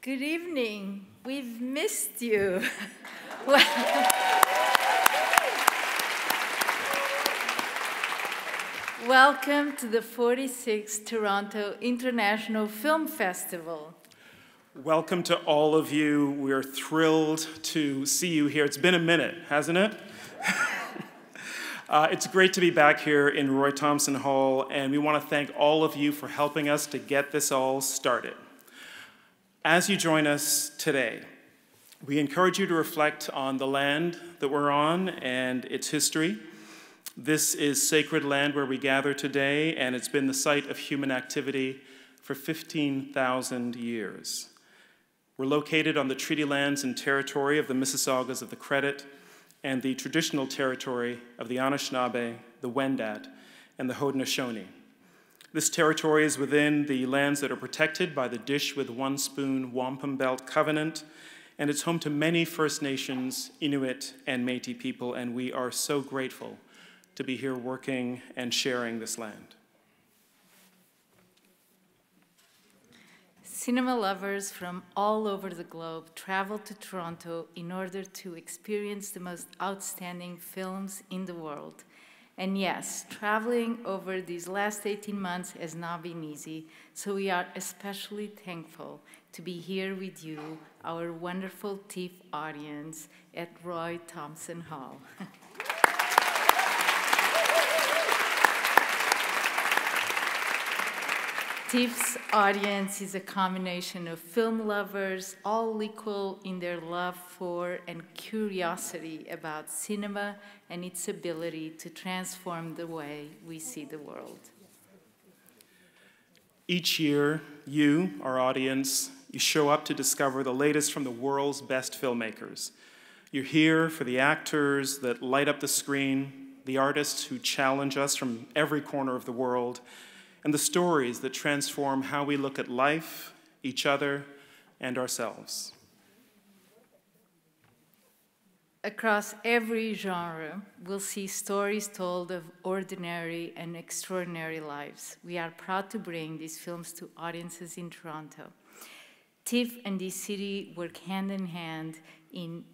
Good evening. We've missed you. Welcome to the 46th Toronto International Film Festival. Welcome to all of you. We're thrilled to see you here. It's been a minute, hasn't it? uh, it's great to be back here in Roy Thomson Hall, and we want to thank all of you for helping us to get this all started. As you join us today, we encourage you to reflect on the land that we're on and its history this is sacred land where we gather today, and it's been the site of human activity for 15,000 years. We're located on the treaty lands and territory of the Mississaugas of the Credit and the traditional territory of the Anishinaabe, the Wendat, and the Haudenosaunee. This territory is within the lands that are protected by the Dish with One Spoon Wampum Belt Covenant, and it's home to many First Nations, Inuit, and Métis people, and we are so grateful to be here working and sharing this land. Cinema lovers from all over the globe travel to Toronto in order to experience the most outstanding films in the world. And yes, traveling over these last 18 months has not been easy, so we are especially thankful to be here with you, our wonderful TIFF audience at Roy Thomson Hall. TIFF's audience is a combination of film lovers, all equal in their love for and curiosity about cinema and its ability to transform the way we see the world. Each year, you, our audience, you show up to discover the latest from the world's best filmmakers. You're here for the actors that light up the screen, the artists who challenge us from every corner of the world, and the stories that transform how we look at life, each other, and ourselves. Across every genre, we'll see stories told of ordinary and extraordinary lives. We are proud to bring these films to audiences in Toronto. TIFF and this city work hand in hand in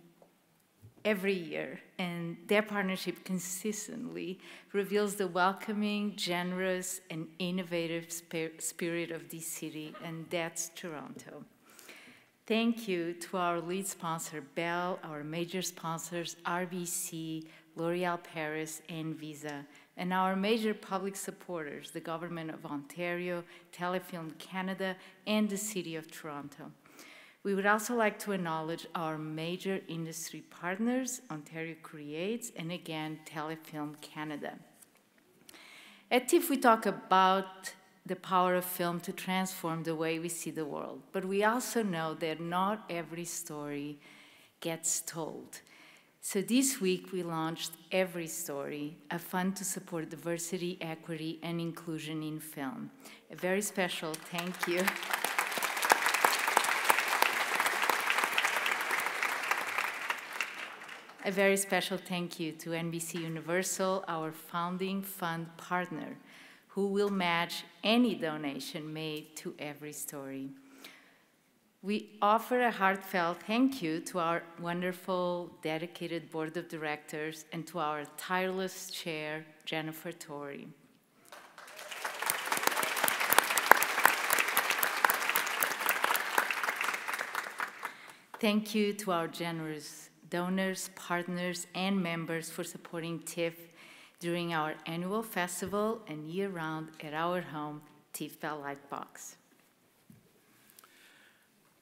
every year, and their partnership consistently reveals the welcoming, generous, and innovative spirit of this city, and that's Toronto. Thank you to our lead sponsor, Bell, our major sponsors, RBC, L'Oreal Paris, and Visa, and our major public supporters, the Government of Ontario, Telefilm Canada, and the City of Toronto. We would also like to acknowledge our major industry partners, Ontario Creates, and again, Telefilm Canada. At TIFF, we talk about the power of film to transform the way we see the world, but we also know that not every story gets told. So this week, we launched Every Story, a fund to support diversity, equity, and inclusion in film. A very special thank you. A very special thank you to NBC Universal, our founding fund partner, who will match any donation made to every story. We offer a heartfelt thank you to our wonderful, dedicated board of directors and to our tireless chair, Jennifer Tory. Thank you to our generous donors, partners, and members for supporting TIFF during our annual festival and year-round at our home, TIFF Bell Lightbox.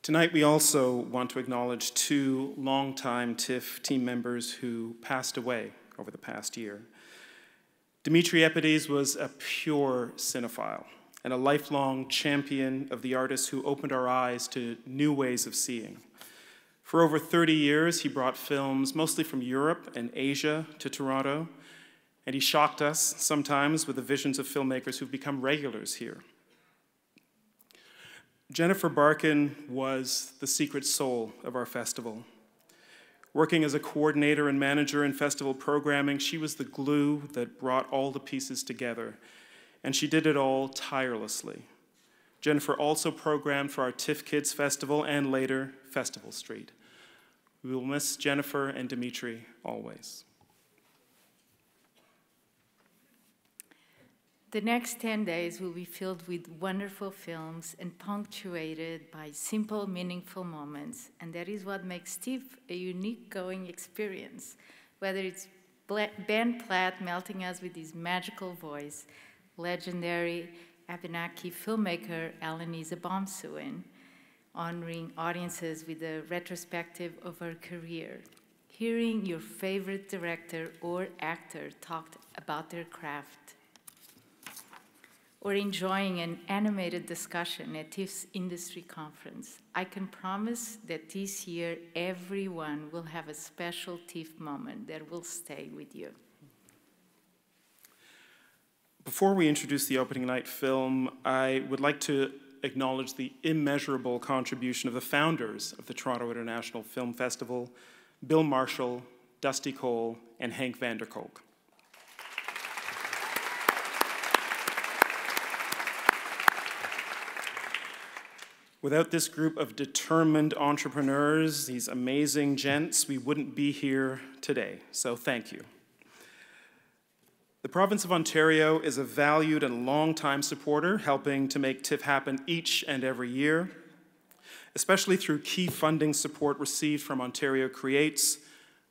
Tonight, we also want to acknowledge two longtime TIFF team members who passed away over the past year. Dimitri Eipides was a pure cinephile and a lifelong champion of the artists who opened our eyes to new ways of seeing. For over 30 years, he brought films, mostly from Europe and Asia, to Toronto, and he shocked us sometimes with the visions of filmmakers who've become regulars here. Jennifer Barkin was the secret soul of our festival. Working as a coordinator and manager in festival programming, she was the glue that brought all the pieces together, and she did it all tirelessly. Jennifer also programmed for our TIFF Kids Festival and later Festival Street. We will miss Jennifer and Dimitri always. The next 10 days will be filled with wonderful films and punctuated by simple, meaningful moments. And that is what makes TIFF a unique going experience. Whether it's Ben Platt melting us with his magical voice, legendary Abenaki filmmaker Alanis Obomsawin, honoring audiences with a retrospective of her career, hearing your favorite director or actor talk about their craft, or enjoying an animated discussion at TIFF's industry conference. I can promise that this year everyone will have a special TIFF moment that will stay with you. Before we introduce the opening night film, I would like to acknowledge the immeasurable contribution of the founders of the Toronto International Film Festival, Bill Marshall, Dusty Cohl, and Hank Van der Kolk. Without this group of determined entrepreneurs, these amazing gents, we wouldn't be here today. So thank you. The province of Ontario is a valued and long-time supporter, helping to make TIFF happen each and every year, especially through key funding support received from Ontario Creates,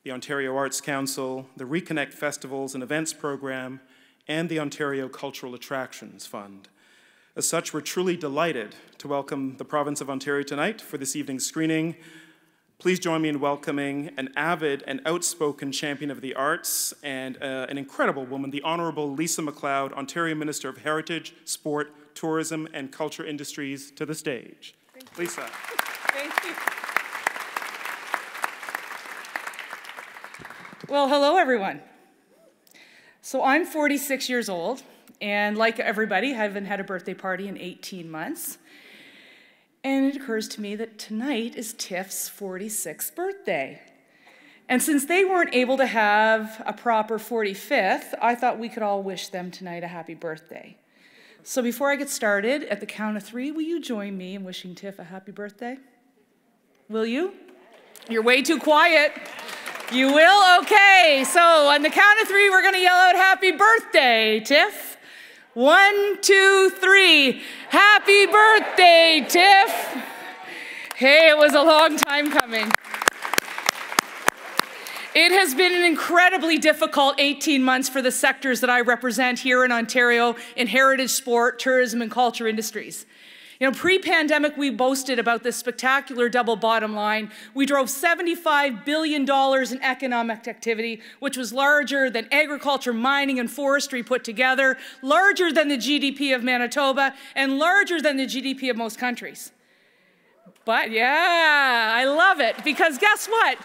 the Ontario Arts Council, the Reconnect Festivals and Events Program, and the Ontario Cultural Attractions Fund. As such, we're truly delighted to welcome the province of Ontario tonight for this evening's screening. Please join me in welcoming an avid and outspoken champion of the arts and uh, an incredible woman, the Honorable Lisa MacLeod, Ontario Minister of Heritage, Sport, Tourism, and Culture Industries, to the stage. Thank Lisa. Thank you. Well, hello, everyone. So I'm 46 years old. And like everybody, I haven't had a birthday party in 18 months. And it occurs to me that tonight is Tiff's 46th birthday. And since they weren't able to have a proper 45th, I thought we could all wish them tonight a happy birthday. So before I get started, at the count of three, will you join me in wishing Tiff a happy birthday? Will you? You're way too quiet. You will? Okay. So on the count of three, we're going to yell out happy birthday, Tiff. One, two, three. Happy birthday, Tiff. Hey, it was a long time coming. It has been an incredibly difficult 18 months for the sectors that I represent here in Ontario in heritage sport, tourism, and culture industries. You know, pre pandemic, we boasted about this spectacular double bottom line. We drove $75 billion in economic activity, which was larger than agriculture, mining, and forestry put together, larger than the GDP of Manitoba, and larger than the GDP of most countries. But yeah, I love it because guess what?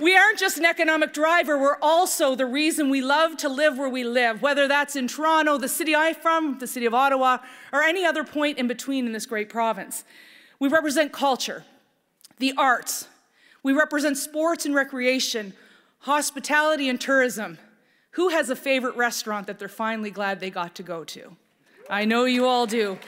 We aren't just an economic driver, we're also the reason we love to live where we live, whether that's in Toronto, the city I'm from, the city of Ottawa, or any other point in between in this great province. We represent culture, the arts, we represent sports and recreation, hospitality and tourism. Who has a favorite restaurant that they're finally glad they got to go to? I know you all do.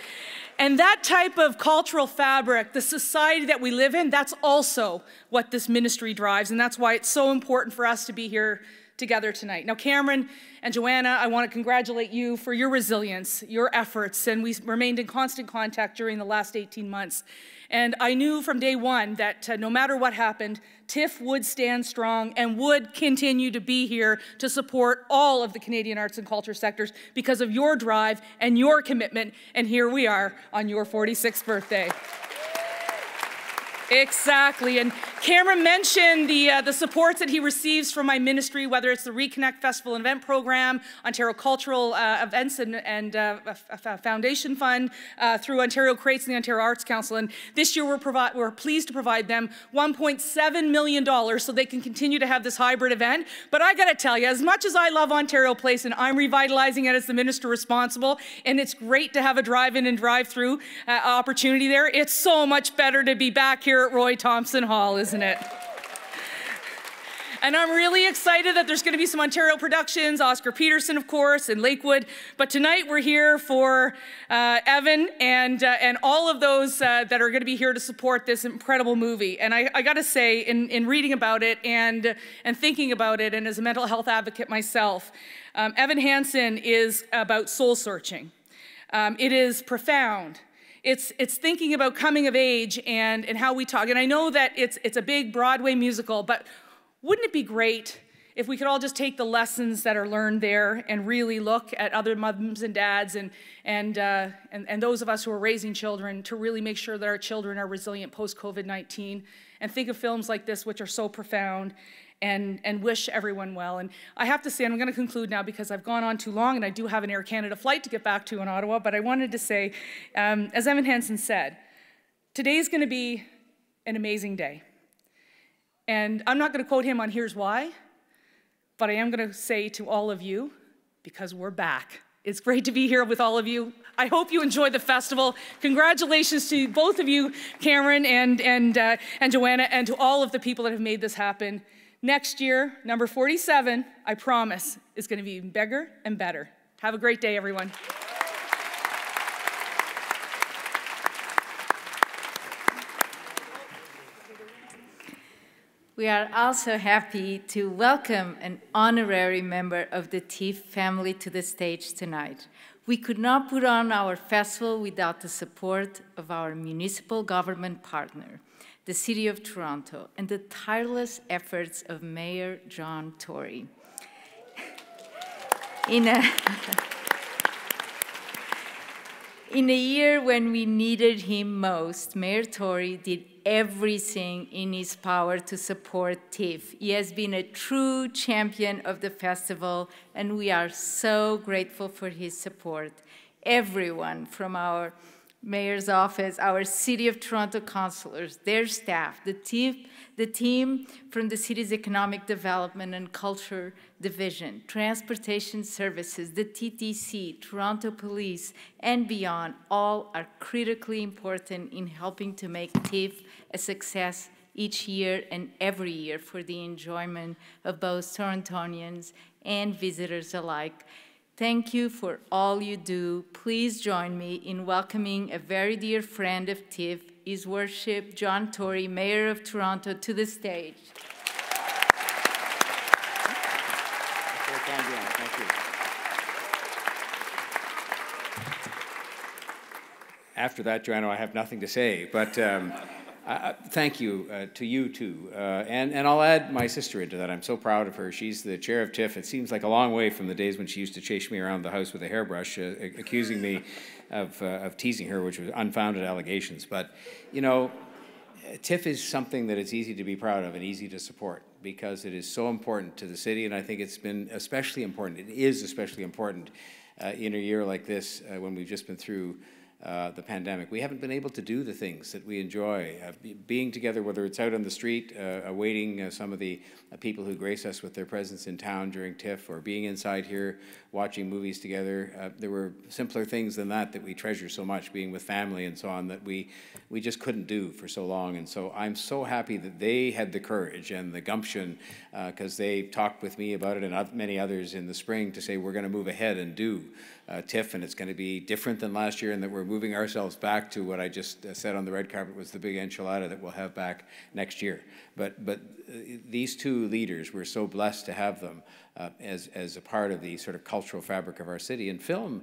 And that type of cultural fabric, the society that we live in, that's also what this ministry drives. And that's why it's so important for us to be here together tonight. Now, Cameron and Joanna, I want to congratulate you for your resilience, your efforts, and we remained in constant contact during the last 18 months. And I knew from day one that uh, no matter what happened, TIFF would stand strong and would continue to be here to support all of the Canadian arts and culture sectors because of your drive and your commitment. And here we are on your 46th birthday. Exactly. And Cameron mentioned the, uh, the supports that he receives from my ministry, whether it's the Reconnect Festival and Event Program, Ontario Cultural uh, Events and, and uh, Foundation Fund, uh, through Ontario Creates and the Ontario Arts Council. And this year we're, provi- we're pleased to provide them $1.7 million so they can continue to have this hybrid event. But I got to tell you, as much as I love Ontario Place and I'm revitalizing it as the minister responsible, and it's great to have a drive in and drive through uh, opportunity there, it's so much better to be back here at Roy Thomson Hall, isn't it? And I'm really excited that there's going to be some Ontario productions, Oscar Peterson, of course, and Lakewood. But tonight we're here for uh, Evan and, uh, and all of those uh, that are going to be here to support this incredible movie. And I, I got to say, in, in reading about it and, and thinking about it, and as a mental health advocate myself, um, Evan Hansen is about soul searching. Um, it is profound. It's, it's thinking about coming of age and, and how we talk. And I know that it's, it's a big Broadway musical, but wouldn't it be great if we could all just take the lessons that are learned there and really look at other moms and dads and, and, uh, and, and those of us who are raising children to really make sure that our children are resilient post COVID 19 and think of films like this, which are so profound and, and wish everyone well. And I have to say, I'm going to conclude now because I've gone on too long and I do have an Air Canada flight to get back to in Ottawa, but I wanted to say, um, as Evan Hansen said, today is going to be an amazing day. And I'm not going to quote him on Here's Why, but I am going to say to all of you, because we're back. It's great to be here with all of you. I hope you enjoy the festival. Congratulations to both of you, Cameron and, and, uh, and Joanna, and to all of the people that have made this happen. Next year, number 47, I promise, is going to be even bigger and better. Have a great day, everyone. We are also happy to welcome an honorary member of the TIFF family to the stage tonight. We could not put on our festival without the support of our municipal government partner the City of Toronto, and the tireless efforts of Mayor John Tory. In a, in a year when we needed him most, Mayor Tory did everything in his power to support TIFF. He has been a true champion of the festival, and we are so grateful for his support. Everyone from our mayor's office, our City of Toronto councillors, their staff, the team, the team from the city's Economic Development and Culture Division, Transportation Services, the TTC, Toronto Police, and beyond, all are critically important in helping to make TIFF a success each year and every year for the enjoyment of both Torontonians and visitors alike. Thank you for all you do. Please join me in welcoming a very dear friend of TIFF, His Worship John Tory, Mayor of Toronto, to the stage. After that, Joanna, I have nothing to say, but um, uh, thank you uh, to you too. Uh, and, and I'll add my sister into that. I'm so proud of her. She's the chair of TIFF. It seems like a long way from the days when she used to chase me around the house with a hairbrush, uh, accusing me of, uh, of teasing her, which was unfounded allegations. But, you know, TIFF is something that it's easy to be proud of and easy to support because it is so important to the city. And I think it's been especially important. It is especially important uh, in a year like this when we've just been through uh, the pandemic. We haven't been able to do the things that we enjoy, uh, being together, whether it's out on the street, uh, awaiting uh, some of the uh, people who grace us with their presence in town during TIFF, or being inside here watching movies together. there were simpler things than that that we treasure so much, being with family and so on, that we, we just couldn't do for so long. And so I'm so happy that they had the courage and the gumption, because they talked with me about it and many others in the spring to say, we're going to move ahead and do uh, TIFF, and it's going to be different than last year, and that we're moving ourselves back to what I just uh, said on the red carpet was the big enchilada that we'll have back next year. But but uh, these two leaders, we're so blessed to have them uh, as as a part of the sort of cultural fabric of our city. And film,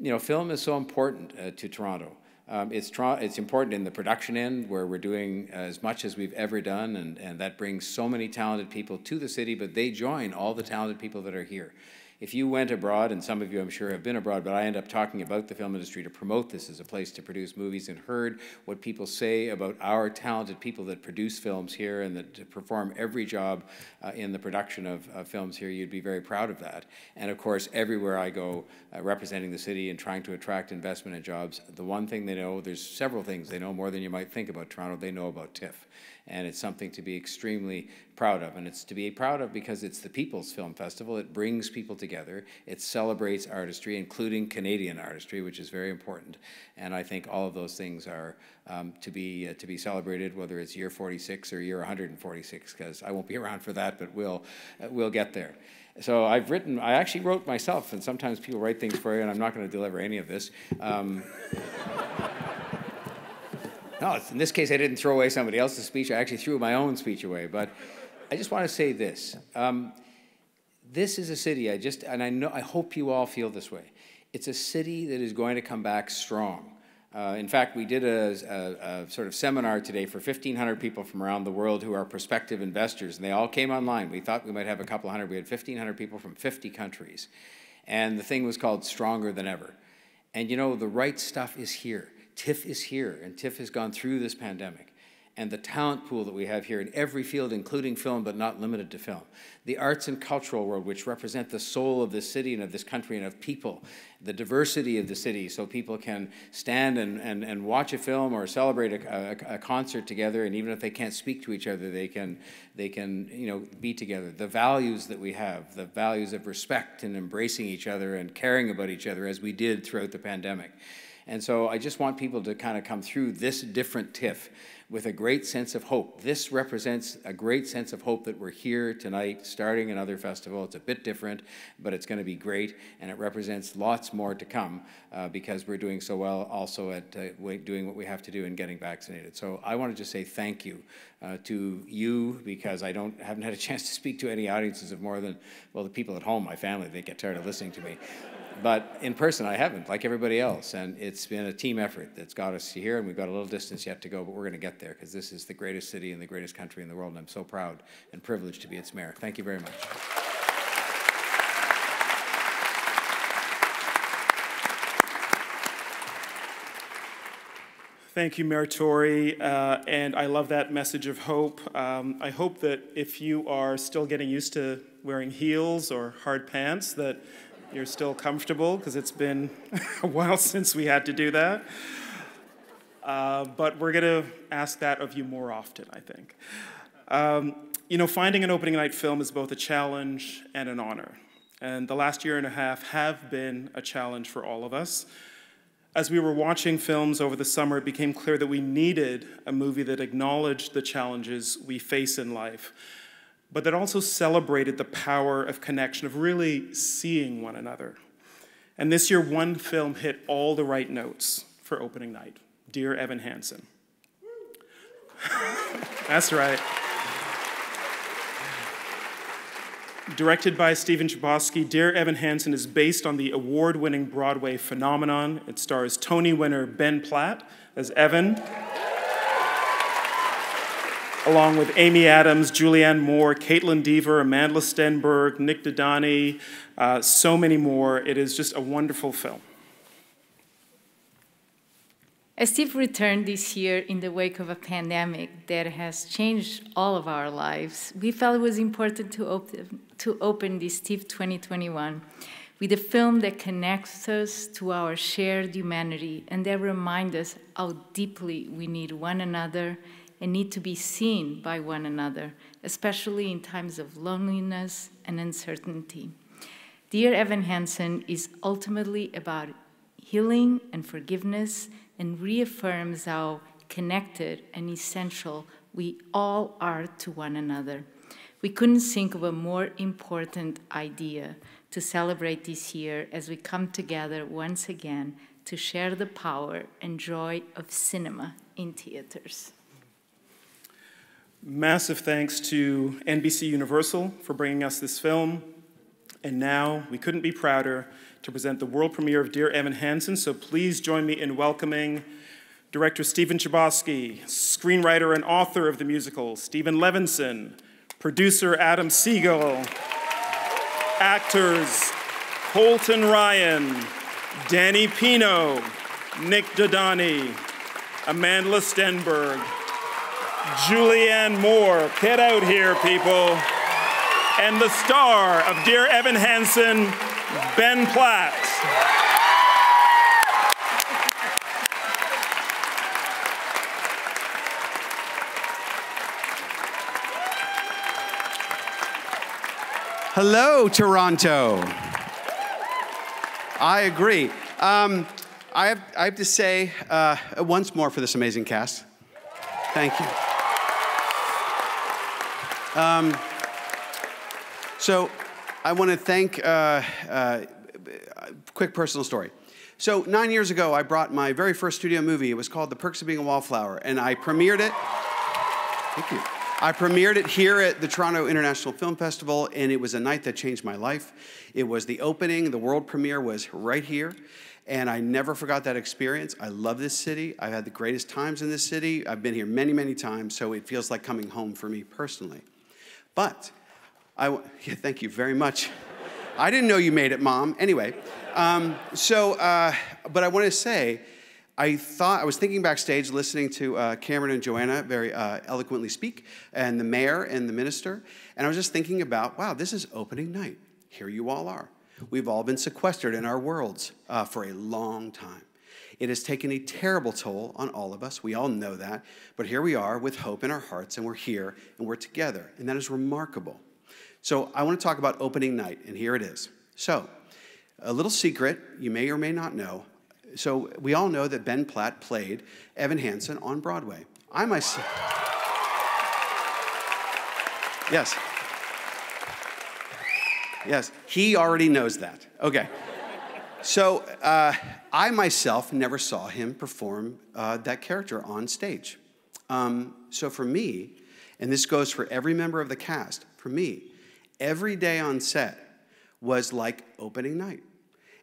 you know, film is so important uh, to Toronto. Um, it's, it's important in the production end where we're doing as much as we've ever done, and, and that brings so many talented people to the city, but they join all the talented people that are here if you went abroad, and some of you I'm sure have been abroad, but I end up talking about the film industry to promote this as a place to produce movies and heard what people say about our talented people that produce films here and that perform every job uh, in the production of, of, films here, you'd be very proud of that. And of course, everywhere I go uh, representing the city and trying to attract investment and jobs, the one thing they know, there's several things they know more than you might think about Toronto, they know about TIFF and it's something to be extremely proud of. And it's to be proud of because it's the People's Film Festival. It brings people together. It celebrates artistry, including Canadian artistry, which is very important. And I think all of those things are um, to be uh, to be celebrated, whether it's year 46 or year 146, because I won't be around for that, but we'll uh, we'll get there. So I've written, I actually wrote myself, and sometimes people write things for you, and I'm not going to deliver any of this. Um, no, in this case, I didn't throw away somebody else's speech. I actually threw my own speech away. But I just want to say this. Um, this is a city, I just, and I know, I hope you all feel this way. It's a city that is going to come back strong. Uh, in fact, we did a, a, a, sort of seminar today for 1,500 people from around the world who are prospective investors, and they all came online. We thought we might have a couple hundred. We had 1,500 people from 50 countries. And the thing was called Stronger Than Ever. And you know, the right stuff is here. TIFF is here, and TIFF has gone through this pandemic and the talent pool that we have here in every field, including film, but not limited to film. The arts and cultural world, which represent the soul of this city and of this country and of people. The diversity of the city, so people can stand and, and, and watch a film or celebrate a, a, a concert together, and even if they can't speak to each other, they can, they can you know, be together. The values that we have, the values of respect and embracing each other and caring about each other, as we did throughout the pandemic. And so I just want people to kind of come through this different TIFF with a great sense of hope. This represents a great sense of hope that we're here tonight, starting another festival. It's a bit different, but it's going to be great, and it represents lots more to come uh, because we're doing so well also at uh, doing what we have to do in getting vaccinated. So I wanted to just say thank you uh, to you because I don't haven't had a chance to speak to any audiences of more than well the people at home, my family. They get tired of listening to me. But in person, I haven't, like everybody else. And it's been a team effort that's got us here, and we've got a little distance yet to go, but we're going to get there because this is the greatest city and the greatest country in the world, and I'm so proud and privileged to be its mayor. Thank you very much. Thank you, Mayor Tory, uh, and I love that message of hope. Um, I hope that if you are still getting used to wearing heels or hard pants, that you're still comfortable because it's been a while since we had to do that. Uh, but we're going to ask that of you more often, I think. Um, you know, finding an opening night film is both a challenge and an honor. And the last year and a half have been a challenge for all of us. As we were watching films over the summer, it became clear that we needed a movie that acknowledged the challenges we face in life but that also celebrated the power of connection, of really seeing one another. And this year, one film hit all the right notes for opening night Dear Evan Hansen. That's right. Directed by Stephen Chbosky, Dear Evan Hansen is based on the award winning Broadway phenomenon. It stars Tony winner Ben Platt as Evan along with Amy Adams, Julianne Moore, Kaitlyn Dever, Amandla Stenberg, Nik Dodani, uh, so many more. It is just a wonderful film. As Steve returned this year in the wake of a pandemic that has changed all of our lives, we felt it was important to open, to open this TIFF 2021 with a film that connects us to our shared humanity and that reminds us how deeply we need one another and need to be seen by one another, especially in times of loneliness and uncertainty. Dear Evan Hansen is ultimately about healing and forgiveness and reaffirms how connected and essential we all are to one another. We couldn't think of a more important idea to celebrate this year as we come together once again to share the power and joy of cinema in theaters. Massive thanks to NBC Universal for bringing us this film. And now we couldn't be prouder to present the world premiere of Dear Evan Hansen. So please join me in welcoming director Stephen Chbosky, screenwriter and author of the musical Steven Levenson, producer Adam Siegel, actors Colton Ryan, Danny Pino, Nik Dodani, Amandla Stenberg, Julianne Moore. Get out here, people. And the star of Dear Evan Hansen, Ben Platt. Hello, Toronto. I agree. Um, I, have, I have to say uh, once more for this amazing cast. Thank you. Um, so I want to thank, uh, uh, quick personal story. So nine years ago, I brought my very first studio movie. It was called The Perks of Being a Wallflower, and I premiered it. Thank you. I premiered it here at the Toronto International Film Festival, and it was a night that changed my life. It was the opening, the world premiere was right here, and I never forgot that experience. I love this city. I've had the greatest times in this city. I've been here many, many times, so it feels like coming home for me personally. But I, yeah, thank you very much. I didn't know you made it, Mom. Anyway, um, so, uh, but I want to say, I thought, I was thinking backstage listening to uh, Cameron and Joanna very uh, eloquently speak, and the mayor and the minister, and I was just thinking about, wow, this is opening night. Here you all are. We've all been sequestered in our worlds uh, for a long time. It has taken a terrible toll on all of us. We all know that. But here we are with hope in our hearts, and we're here and we're together. And that is remarkable. So I want to talk about opening night, and here it is. So, a little secret you may or may not know. So, we all know that Ben Platt played Evan Hansen on Broadway. I myself. Yes. Yes, he already knows that. Okay. So uh, I myself never saw him perform uh, that character on stage. Um, so for me, and this goes for every member of the cast, for me, every day on set was like opening night.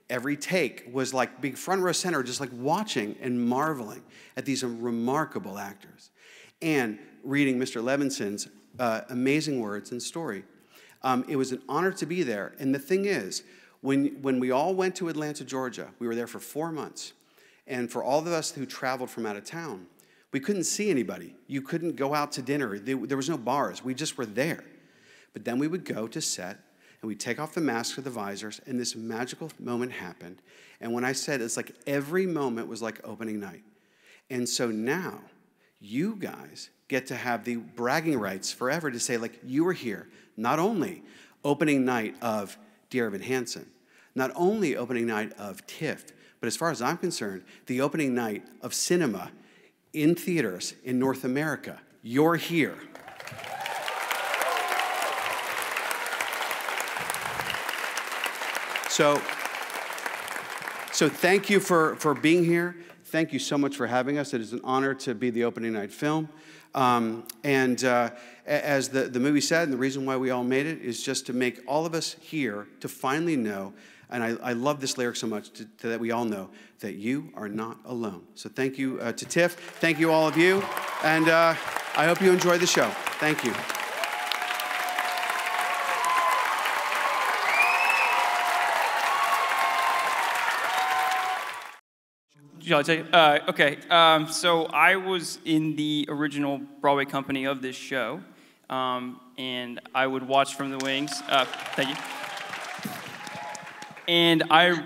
Every take was like being front row center, just like watching and marveling at these remarkable actors and reading Mr. Levenson's uh, amazing words and story. Um, it was an honor to be there. And the thing is, when, when we all went to Atlanta, Georgia, we were there for four months. And for all of us who traveled from out of town, we couldn't see anybody. You couldn't go out to dinner. There was no bars. We just were there. But then we would go to set and we'd take off the masks or the visors, and this magical moment happened. And when I said it's like every moment was like opening night. And so now you guys get to have the bragging rights forever to say, like, you were here, not only opening night of Dear Evan Hansen, not only opening night of TIFF, but as far as I'm concerned, the opening night of cinema in theaters in North America. You're here. So, so thank you for, for being here. Thank you so much for having us. It is an honor to be the opening night film. Um, and uh, as the, the movie said, and the reason why we all made it is just to make all of us here to finally know, and I, I love this lyric so much, to, to that we all know that you are not alone. So thank you uh, to Tiff. Thank you, all of you. And uh, I hope you enjoy the show. Thank you. I take uh, okay, um, so I was in the original Broadway company of this show, um, and I would watch from the wings. Uh, thank you. And I,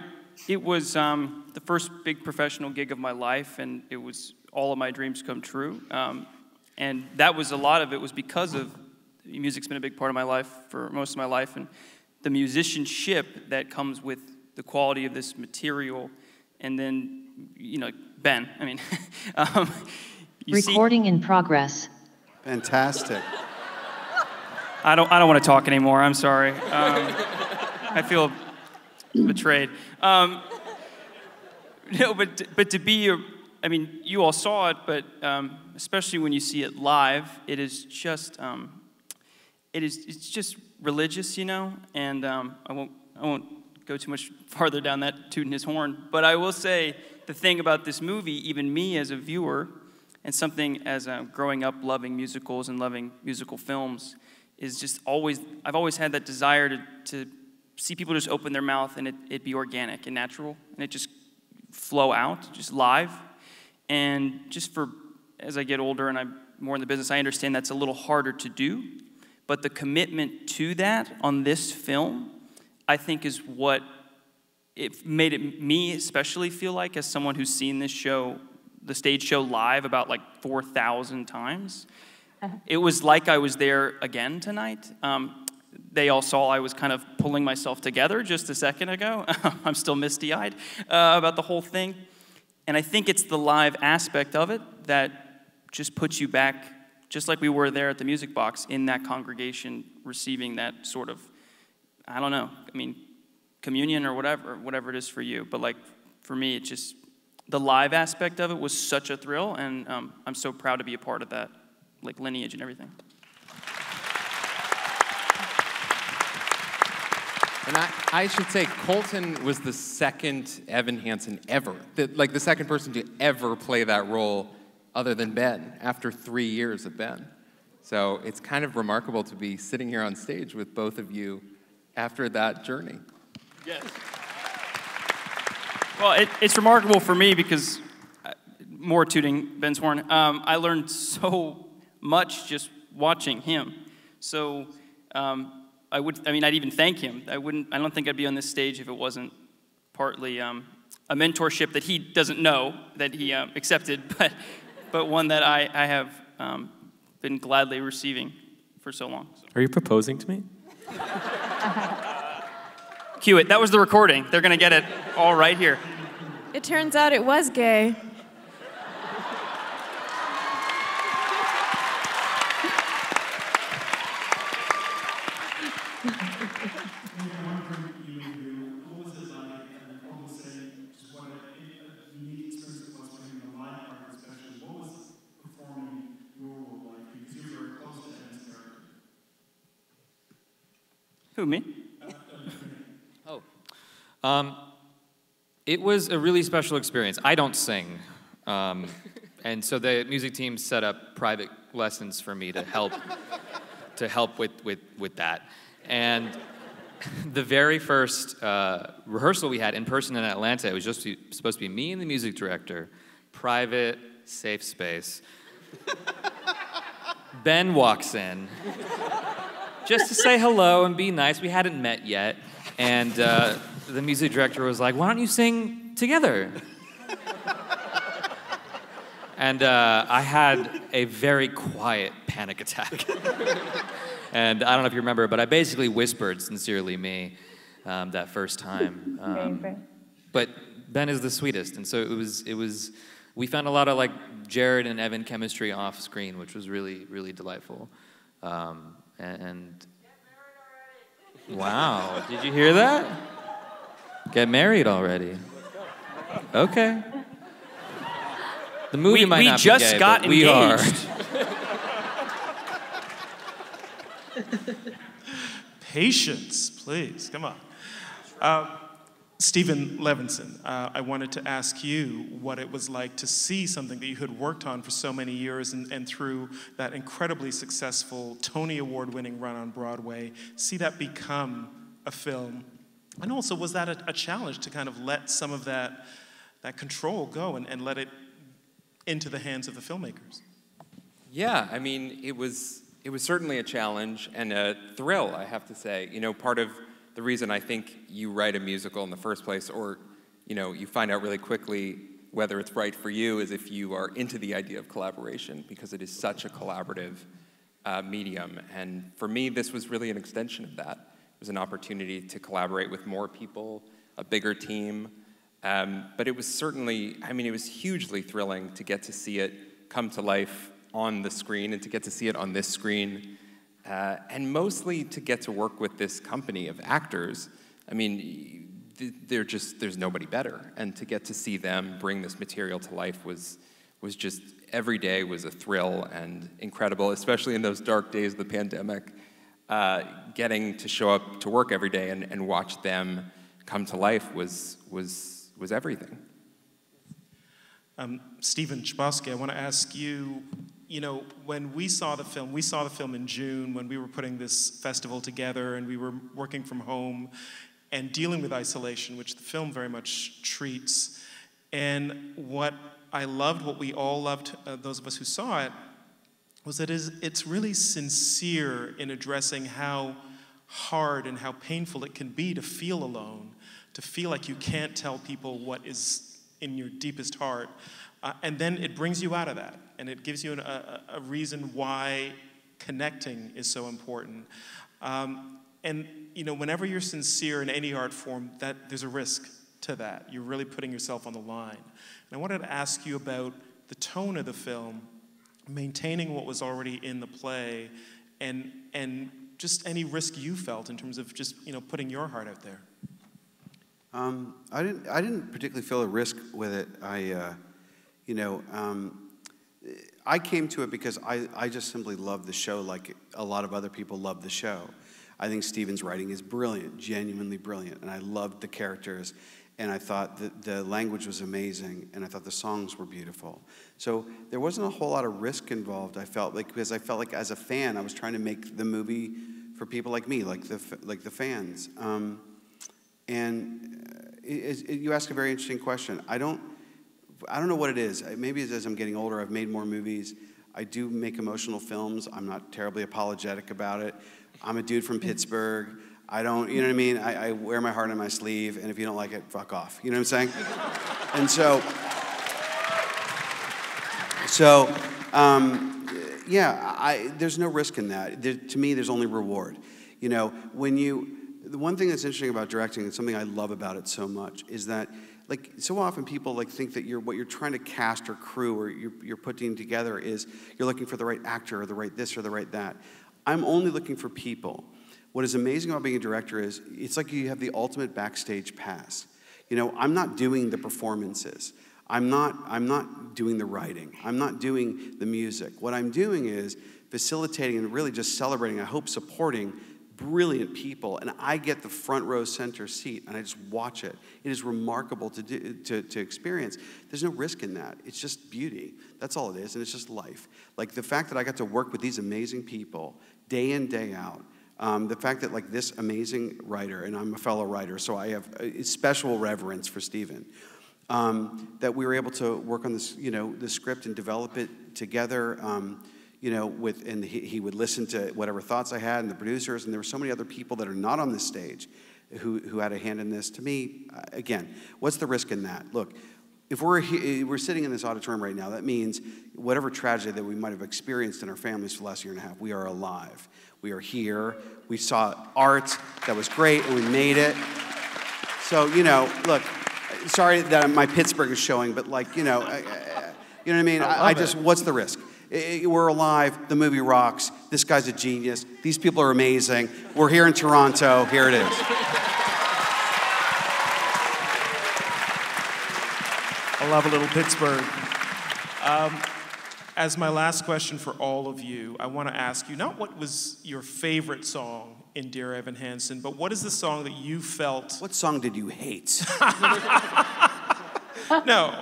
it was um, the first big professional gig of my life, and it was all of my dreams come true. Um, and that was a lot of it was because of music's been a big part of my life for most of my life, and the musicianship that comes with the quality of this material, and then you know, Ben, I mean, um, Recording see, in progress. Fantastic. I don't, I don't want to talk anymore. I'm sorry. Um, I feel betrayed. Um, no, but, but to be, a, I mean, you all saw it, but um, especially when you see it live, it is just, um, it is, it's just religious, you know, and um, I won't, I won't go too much farther down that tooting his horn, but I will say the thing about this movie, even me as a viewer, and something as a, growing up loving musicals and loving musical films, is just always, I've always had that desire to, to see people just open their mouth and it, it be organic and natural, and it just flow out, just live. And just for, as I get older and I'm more in the business, I understand that's a little harder to do. But the commitment to that on this film, I think, is what it made it me especially feel like as someone who's seen this show the stage show live about like 4000 times uh-huh. it was like i was there again tonight um, they all saw I was kind of pulling myself together just a second ago. I'm still misty eyed uh, about the whole thing. And I think it's the live aspect of it that just puts you back, just like we were there at the music box, in that congregation, receiving that sort of, I don't know, I mean, communion or whatever, whatever it is for you. But like for me, it just, the live aspect of it was such a thrill, and um, I'm so proud to be a part of that, like lineage and everything. And I, I should say, Colton was the second Evan Hansen ever, the, like the second person to ever play that role other than Ben after three years of Ben. So it's kind of remarkable to be sitting here on stage with both of you after that journey. Yes. Well, it, it's remarkable for me because, uh, more tooting Ben's horn, um, I learned so much just watching him. So, um, I would, I mean, I'd even thank him. I wouldn't, I don't think I'd be on this stage if it wasn't partly um, a mentorship that he doesn't know that he uh, accepted, but, but one that I, I have um, been gladly receiving for so long. So. Are you proposing to me? Cue it. That was the recording. They're going to get it all right here. It turns out it was gay. Who, me? Um, it was a really special experience. I don't sing. Um, and so the music team set up private lessons for me to help to help with, with, with that. And the very first uh, rehearsal we had in person in Atlanta, it was just supposed to be me and the music director, private, safe space. ben walks in just to say hello and be nice. We hadn't met yet. And uh, the music director was like, Why don't you sing together? and uh, I had a very quiet panic attack. and I don't know if you remember, but I basically whispered, sincerely me, um, that first time. Um, but Ben is the sweetest. And so it was, it was, we found a lot of like Jared and Evan chemistry off screen, which was really, really delightful. Um, and wow, did you hear that? Get married already. Okay. The movie we, might we not just be gay, got but we are. Patience, please. Come on. Uh, Steven Levenson, uh, I wanted to ask you what it was like to see something that you had worked on for so many years and, and through that incredibly successful Tony Award winning run on Broadway, see that become a film. And also, was that a, a challenge to kind of let some of that, that control go and, and let it into the hands of the filmmakers? Yeah, I mean, it was, it was certainly a challenge and a thrill, I have to say. You know, part of the reason I think you write a musical in the first place, or you know, you find out really quickly whether it's right for you, is if you are into the idea of collaboration, because it is such a collaborative uh, medium. And for me, this was really an extension of that. It was an opportunity to collaborate with more people, a bigger team. Um, but it was certainly, I mean, it was hugely thrilling to get to see it come to life on the screen and to get to see it on this screen uh, and mostly to get to work with this company of actors. I mean, they're just there's nobody better, and to get to see them bring this material to life was was just every day was a thrill and incredible, especially in those dark days of the pandemic. Uh, getting to show up to work every day and, and watch them come to life was was was everything. Um, Stephen Chbosky, I want to ask you you know, when we saw the film, we saw the film in June when we were putting this festival together and we were working from home and dealing with isolation, which the film very much treats. And what I loved, what we all loved, uh, those of us who saw it, was that it's really sincere in addressing how hard and how painful it can be to feel alone, to feel like you can't tell people what is in your deepest heart. Uh, and then it brings you out of that, and it gives you an, a, a, reason why connecting is so important. Um, and you know, whenever you're sincere in any art form, that there's a risk to that. You're really putting yourself on the line. And I wanted to ask you about the tone of the film, maintaining what was already in the play, and and just any risk you felt in terms of just you know putting your heart out there. Um, I didn't. I didn't particularly feel a risk with it. I, uh, you know, um, I came to it because I, I just simply love the show, like a lot of other people love the show. I think Steven's writing is brilliant, genuinely brilliant, and I loved the characters, and I thought that the language was amazing, and I thought the songs were beautiful. So there wasn't a whole lot of risk involved. I felt like because I felt like as a fan, I was trying to make the movie for people like me, like the like the fans. Um, and it, it, you ask a very interesting question. I don't. I don't know what it is. Maybe it's as I'm getting older, I've made more movies. I do make emotional films. I'm not terribly apologetic about it. I'm a dude from Pittsburgh. I don't, you know what I mean? I, I, wear my heart on my sleeve, and if you don't like it, fuck off. You know what I'm saying? and so, so, um, yeah, I, there's no risk in that. There, to me, there's only reward. You know, when you, the one thing that's interesting about directing, and something I love about it so much, is that like so often people like think that you're what you're trying to cast or crew or you're, you're putting together is you're looking for the right actor or the right this or the right that I'm only looking for people. What is amazing about being a director is it's like you have the ultimate backstage pass. You know, I'm not doing the performances. I'm not, I'm not doing the writing. I'm not doing the music. What I'm doing is facilitating and really just celebrating, I hope supporting brilliant people. And I get the front row center seat and I just watch it. It is remarkable to, do, to, to experience. There's no risk in that. It's just beauty. That's all it is. And it's just life. Like the fact that I got to work with these amazing people day in, day out. Um, the fact that like this amazing writer, and I'm a fellow writer, so I have a special reverence for Steven. um, that we were able to work on this, you know, the script and develop it together, um, you know, with, and he, he, would listen to whatever thoughts I had and the producers, and there were so many other people that are not on this stage who, who had a hand in this. To me, uh, again, what's the risk in that? Look, if we're, we're sitting in this auditorium right now, that means whatever tragedy that we might have experienced in our families for the last year and a half, we are alive. We are here. We saw art that was great and we made it. So, you know, look, sorry that my Pittsburgh is showing, but like, you know, you know what I mean? I, I, I just, what's the risk? We're alive. The movie rocks. This guy's a genius. These people are amazing. We're here in Toronto. Here it is. I love a little Pittsburgh. Um, as my last question for all of you, I want to ask you not what was your favorite song in Dear Evan Hansen, but what is the song that you felt? What song did you hate? no.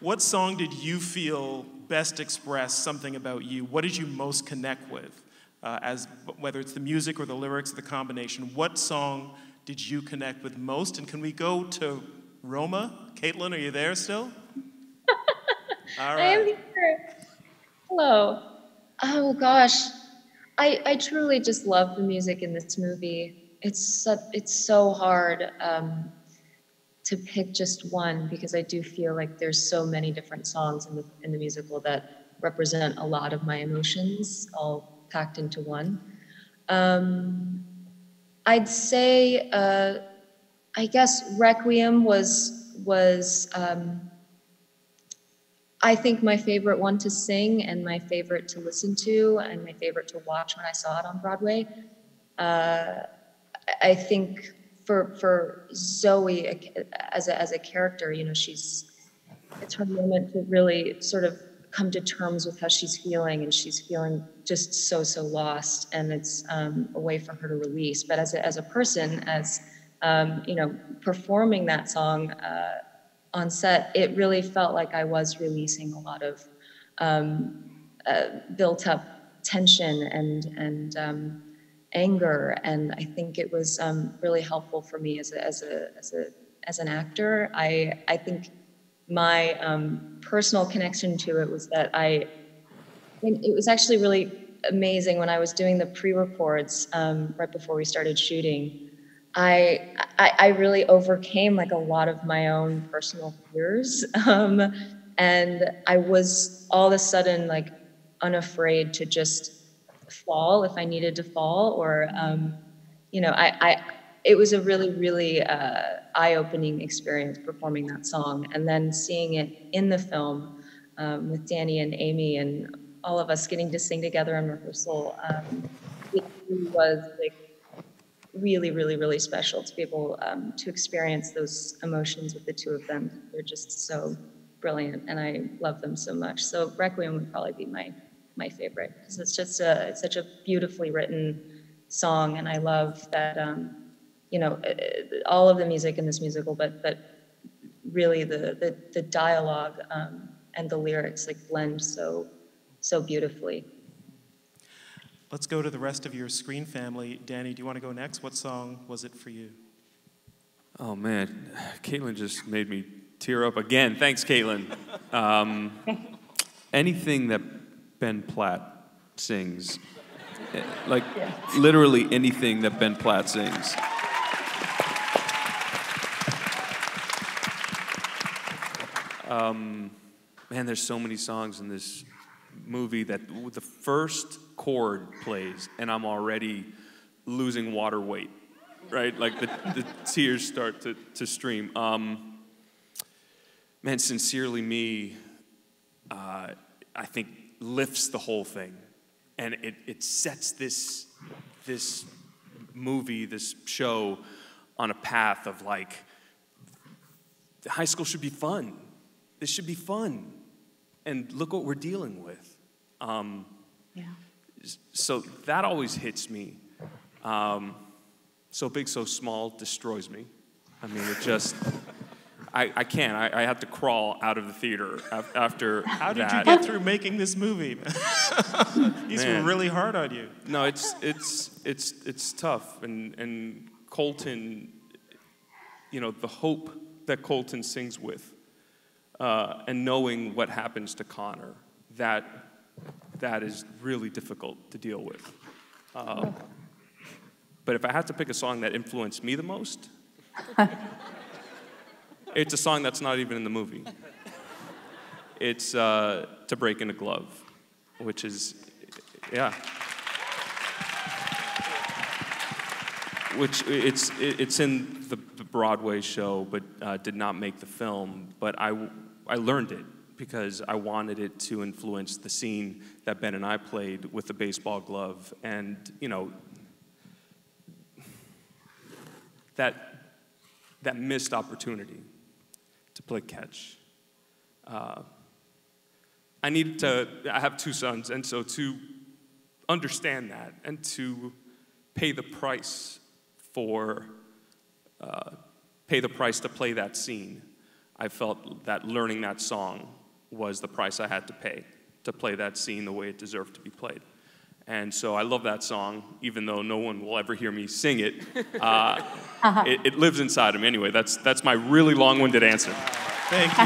What song did you feel best express something about you? What did you most connect with? Uh, as whether it's the music or the lyrics or the combination, what song did you connect with most? And can we go to Roma? Kaitlyn, are you there still? All right. I am here. Hello. Oh gosh, I I truly just love the music in this movie. It's so, it's so hard um, to pick just one because I do feel like there's so many different songs in the in the musical that represent a lot of my emotions all packed into one. Um, I'd say uh, I guess Requiem was was. Um, I think my favorite one to sing and my favorite to listen to and my favorite to watch when I saw it on Broadway. Uh, I think for for Zoe as a, as a character, you know, she's it's her moment to really sort of come to terms with how she's feeling, and she's feeling just so so lost, and it's um, a way for her to release. But as a, as a person, as um, you know, performing that song. Uh, on set, it really felt like I was releasing a lot of um, uh, built up tension and and um, anger, and I think it was um, really helpful for me as a as a as a as an actor. I I think my um, personal connection to it was that I it was actually really amazing when I was doing the pre-records um, right before we started shooting. I, I, I really overcame like a lot of my own personal fears, um, and I was all of a sudden like unafraid to just fall if I needed to fall, or um, you know, I, I it was a really, really uh, eye-opening experience performing that song, and then seeing it in the film um, with Danny and Amy and all of us getting to sing together in rehearsal. Um, it was like really, really, really special to be able um, to experience those emotions with the two of them. They're just so brilliant, and I love them so much. So Requiem would probably be my my favorite because it's just a it's such a beautifully written song, and I love that. Um, you know, uh, all of the music in this musical, but but really the the, the dialogue um, and the lyrics like blend so so beautifully. Let's go to the rest of your screen family. Danny, do you want to go next? What song was it for you? Oh man, Kaitlyn just made me tear up again. Thanks, Kaitlyn. Um, anything that Ben Platt sings, like literally anything that Ben Platt sings. Um, man, there's so many songs in this movie that the first chord plays, and I'm already losing water weight, right? Like the, the tears start to, to stream. Um, man, Sincerely Me, uh, I think lifts the whole thing. And it, it sets this, this movie, this show, on a path of like, high school should be fun. This should be fun. And look what we're dealing with. Um, yeah. So that always hits me. Um, so big, so small destroys me. I mean, it just, I, I can't. I, I have to crawl out of the theater after How did that. you get through making this movie? These Man. were really hard on you. No, it's, it's, it's, it's tough. And, and Colton, you know, the hope that Colton sings with, uh, and knowing what happens to Connor, that, that is really difficult to deal with. Uh, but if I had to pick a song that influenced me the most, it's a song that's not even in the movie. It's uh, To Break in a Glove, which is, yeah. Which it's, it's in the, Broadway show, but uh, did not make the film. But I, I learned it because I wanted it to influence the scene that Ben and I played with the baseball glove. And, you know, that, that missed opportunity to play catch. Uh, I needed to, I have two sons, and so to understand that and to pay the price for, uh, pay the price to play that scene, I felt that learning that song was the price I had to pay to play that scene the way it deserved to be played. And so I love that song, even though no one will ever hear me sing it. Uh, Uh-huh. it, it lives inside of me anyway. That's, that's my really long winded answer. Thank you.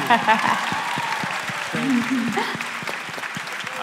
Thank you.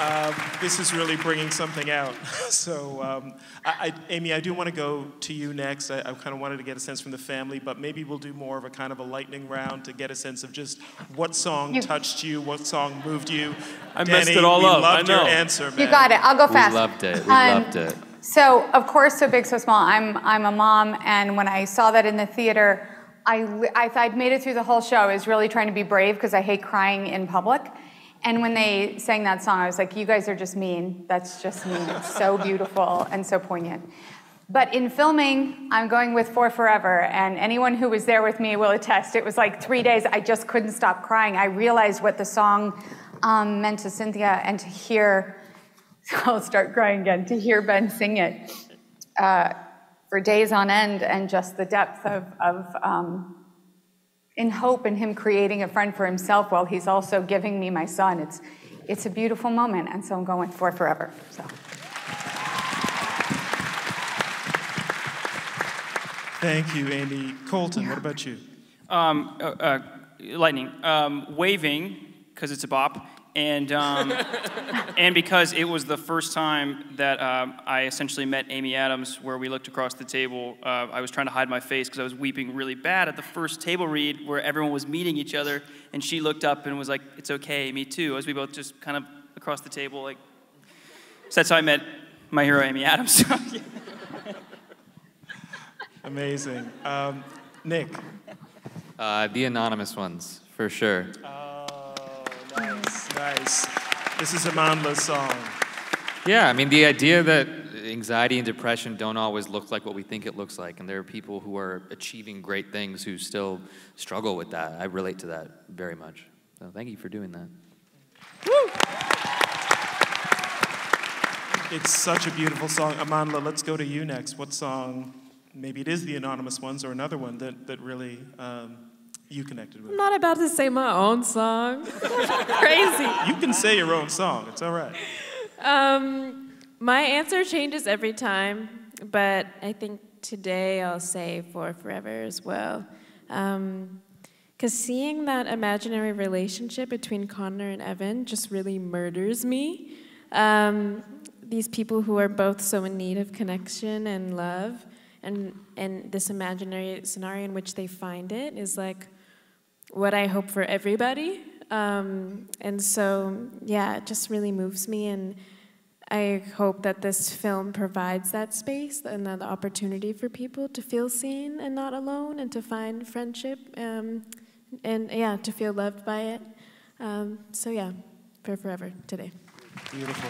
Um, this is really bringing something out. So, um, I, I, Amy, I do want to go to you next. I, I kind of wanted to get a sense from the family, but maybe we'll do more of a kind of a lightning round to get a sense of just what song You- touched you, what song moved you. I Danny, messed it all we up, I loved your know. answer, man. You got it. I'll go fast. We loved it. We Um, loved it. So, of course, so big, so small. I'm I'm a mom, and when I saw that in the theater, I I I'd made it through the whole show. I was really trying to be brave because I hate crying in public. And when they sang that song, I was like, "You guys are just mean. That's just mean. It's so beautiful and so poignant." But in filming, I'm going with For Forever, and anyone who was there with me will attest. It was like three days. I just couldn't stop crying. I realized what the song um, meant to Cynthia, and to hear I'll start crying again to hear Ben sing it uh, for days on end and just the depth of, of um, in hope and him creating a friend for himself while he's also giving me my son. It's, it's a beautiful moment, and so I'm going for forever. So. Thank you, Amy. Colton, what about you? Um, uh, uh, lightning. Um, waving, because it's a bop, and, um, and because it was the first time that um, I essentially met Amy Adams, where we looked across the table. Uh, I was trying to hide my face because I was weeping really bad at the first table read where everyone was meeting each other, and she looked up and was like, It's okay, me too, as we both just kind of across the table, like. So that's how I met my hero, Amy Adams. Amazing. Um, Nik. Uh, the anonymous ones, for sure. Oh, nice, nice. This is a Amandla's song. Yeah, I mean, the idea that anxiety and depression don't always look like what we think it looks like, and there are people who are achieving great things who still struggle with that. I relate to that very much. So thank you for doing that. It's such a beautiful song. Amanda, let's go to you next. What song, maybe it is the anonymous ones or another one that, that really um, you connected with? I'm not about to say my own song. Crazy. You can say your own song, it's all right. Um, my answer changes every time, but I think today I'll say for forever as well. Because um, seeing that imaginary relationship between Connor and Evan just really murders me. Um, these people who are both so in need of connection and love, and, and this imaginary scenario in which they find it is like what I hope for everybody. Um, and so, yeah, it just really moves me. And I hope that this film provides that space and that opportunity for people to feel seen and not alone and to find friendship um, and, yeah, to feel loved by it. Um, so, yeah, for forever today. Beautiful.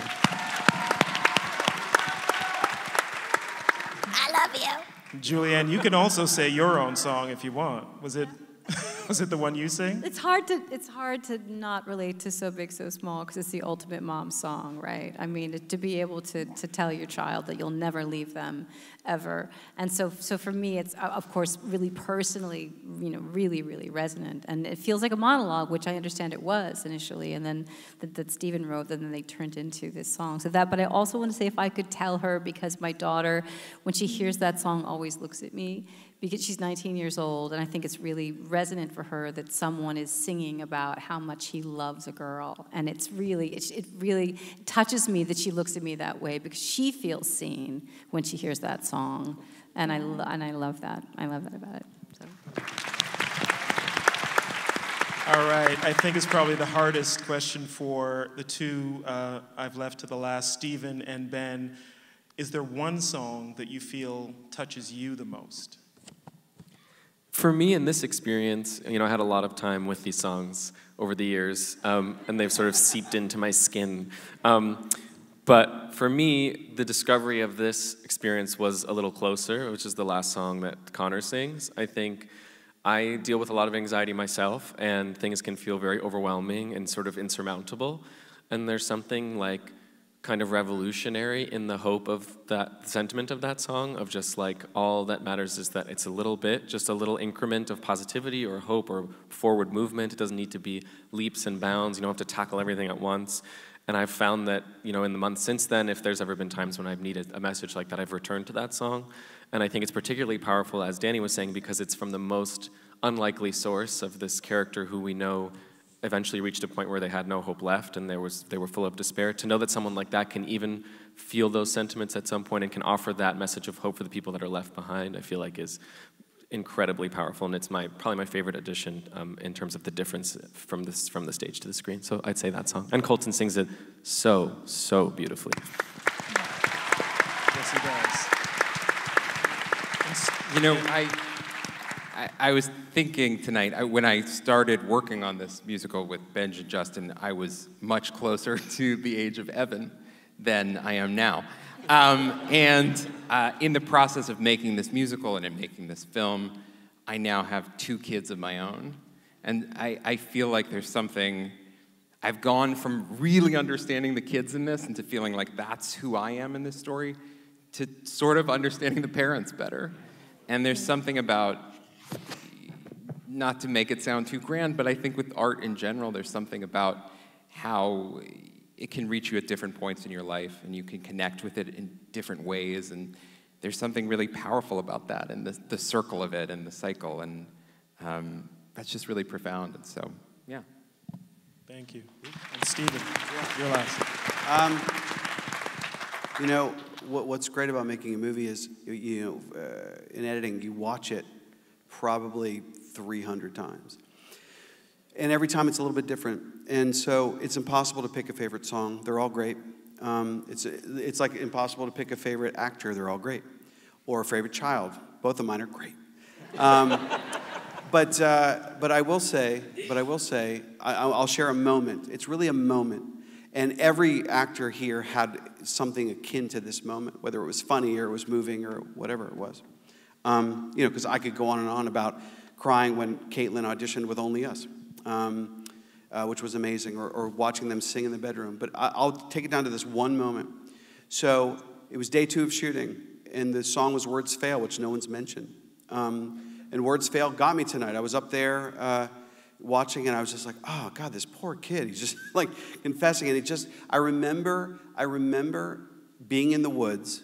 I love you. Julianne, you can also say your own song if you want. Was it was it the one you sing? It's hard to it's hard to not relate to So Big So Small because it's the ultimate mom song, right? I mean, to be able to to tell your child that you'll never leave them ever. And so so for me it's of course really personally, you know, really really resonant and it feels like a monologue, which I understand it was initially and then that, that Steven wrote and then they turned into this song. So that but I also want to say if I could tell her because my daughter when she hears that song always looks at me because she's 19 years old, and I think it's really resonant for her that someone is singing about how much he loves a girl, and it's really, it, it really touches me that she looks at me that way because she feels seen when she hears that song, and I and I love that. I love that about it. So. All right, I think it's probably the hardest question for the two uh, I've left to the last, Steven and Ben. Is there one song that you feel touches you the most? For me, in this experience, you know, I had a lot of time with these songs over the years, um, and they've sort of seeped into my skin. Um, but for me, the discovery of this experience was a little closer, which is the last song that Connor sings. I think I deal with a lot of anxiety myself, and things can feel very overwhelming and sort of insurmountable. And there's something like kind of revolutionary in the hope of that sentiment of that song of just like all that matters is that it's a little bit just a little increment of positivity or hope or forward movement. It doesn't need to be leaps and bounds. You don't have to tackle everything at once. And i've found that you know in the months since then if there's ever been times when i've needed a message like that i've returned to that song. And i think it's particularly powerful as danny was saying because it's from the most unlikely source of this character who we know eventually reached a point where they had no hope left and there was, they were full of despair. To know that someone like that can even feel those sentiments at some point and can offer that message of hope for the people that are left behind, I feel like is incredibly powerful. And it's my, probably my favorite addition um, in terms of the difference from, this, from the stage to the screen. So I'd say that song. And Colton sings it so, so beautifully. Yes, he does. You know, I I, I was thinking tonight, I, when I started working on this musical with Benj and Justin, I was much closer to the age of Evan than I am now. Um, and uh, in the process of making this musical and in making this film, I now have two kids of my own. And I, I feel like there's something, I've gone from really understanding the kids in this into feeling like that's who I am in this story to sort of understanding the parents better. And there's something about not to make it sound too grand, but I think with art in general, there's something about how it can reach you at different points in your life and you can connect with it in different ways. And there's something really powerful about that and the, the circle of it and the cycle. And um, that's just really profound. And so, yeah. Thank you. And Stephen, your last. Um, you know, what, what's great about making a movie is, you know, uh, in editing, you watch it probably 300 times. And every time it's a little bit different. And so it's impossible to pick a favorite song. They're all great. Um, it's, it's like impossible to pick a favorite actor. They're all great. Or a favorite child. Both of mine are great. Um, but, uh, but I will say, but I will say, I, I'll share a moment. It's really a moment. And every actor here had something akin to this moment, whether it was funny or it was moving or whatever it was. Um, you know, because I could go on and on about crying when Kaitlyn auditioned with Only Us, um, uh, which was amazing, or, or, watching them sing in the bedroom. But I, will take it down to this one moment. So it was day two of shooting, and the song was Words Fail, which no one's mentioned. Um, and Words Fail got me tonight. I was up there uh, watching, and I was just like, oh, God, this poor kid. He's just like confessing. And it just, I remember, I remember being in the woods.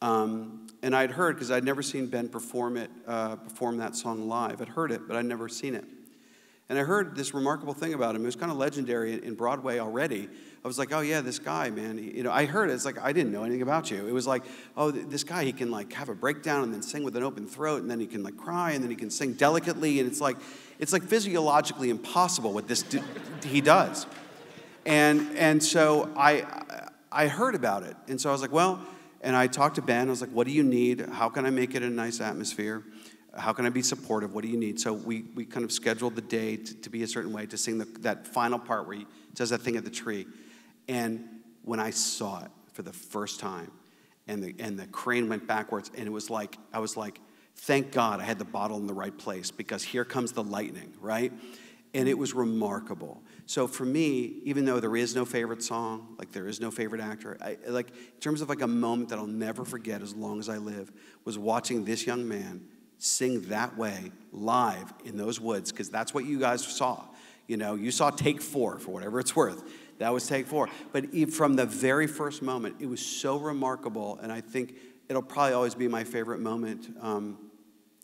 Um, and I'd heard, because I'd never seen Ben perform it, uh, perform that song live. I'd heard it, but I'd never seen it. And I heard this remarkable thing about him. It was kind of legendary in Broadway already. I was like, oh yeah, this guy, man. You know, I heard it. It's like I didn't know anything about you. It was like, oh, this guy, he can like have a breakdown and then sing with an open throat, and then he can like cry, and then he can sing delicately, and it's like, it's like physiologically impossible what this he does. And and so I I heard about it, and so I was like, well, and I talked to Ben. I was like, what do you need? How can I make it a nice atmosphere? How can I be supportive? What do you need? So we, we kind of scheduled the day to, to be a certain way to sing the, that final part where he does that thing at the tree. And when I saw it for the first time, and the, and the crane went backwards, and it was like, I was like, thank God I had the bottle in the right place because here comes the lightning, right? And it was remarkable. So for me, even though there is no favorite song, like there is no favorite actor, I, like in terms of like a moment that I'll never forget as long as I live, was watching this young man sing that way live in those woods because that's what you guys saw. You know, you saw take four for whatever it's worth. That was take four. But from the very first moment, it was so remarkable, and I think it'll probably always be my favorite moment um,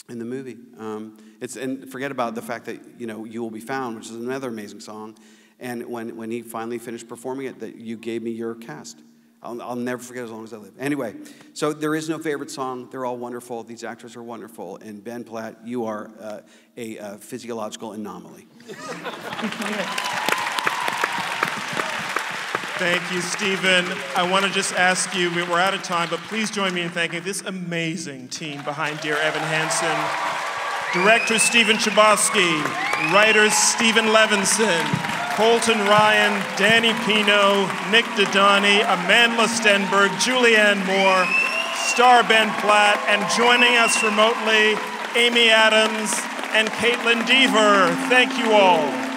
in the movie. Um, it's and forget about the fact that you know you will be found, which is another amazing song. And when when he finally finished performing it, that you gave me your cast. I'll, I'll never forget as long as I live. Anyway, so there is no favorite song. They're all wonderful. These actors are wonderful. And Ben Platt, you are uh, a, a physiological anomaly. Thank you, Stephen. I want to just ask you, we're out of time, but please join me in thanking this amazing team behind Dear Evan Hansen. Director Stephen Chbosky, writers Steven Levenson, Colton Ryan, Danny Pino, Nik Dodani, Amandla Stenberg, Julianne Moore, star Ben Platt, and joining us remotely, Amy Adams and Kaitlyn Dever. Thank you all.